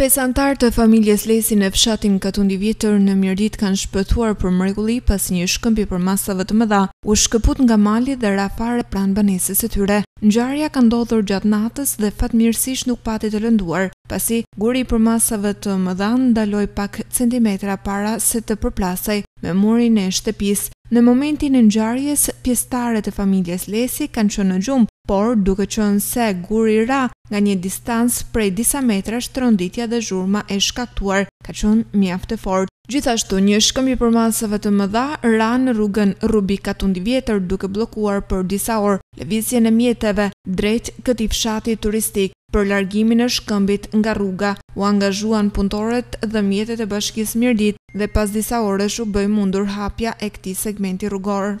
Pesë anëtarë të familjes Lesi në fshatin Katund i Vjetër në Mirditë kanë shpëtuar për mrekulli pasi një shkëmb i përmasave të mëdha u shkëput nga mali dhe ra fare pranë banesës së tyre. Ngjarja ka ndodhur gjatë natës dhe fatmirësisht nuk pati të lënduar, pasi guri i përmasave të mëdha ndaloi pak centimetra para se të përplasej. Me murin e shtëpisë, në momentin e ngjarjes, pjesëtarët e familjes Lesi kanë qenë në gjumë, por duke qenë se guri ra nga një distancë prej disa metrash tronditja dhe zhurma e shkaktuar ka qenë mjaft e fortë. Gjithashtu, një shkëmb i përmasave të mëdha ra në rrugën Rubik-Katund i Vjetër duke bllokuar për disa orë lëvizjen e mjeteve drejt këtij fshati turistik. Për largimin e shkëmbit nga rruga u angazhuan punëtorët dhe mjetet e Bashkisë Mirditë dhe pas disa orësh u bë e mundur hapja e këtij segmenti rrugor.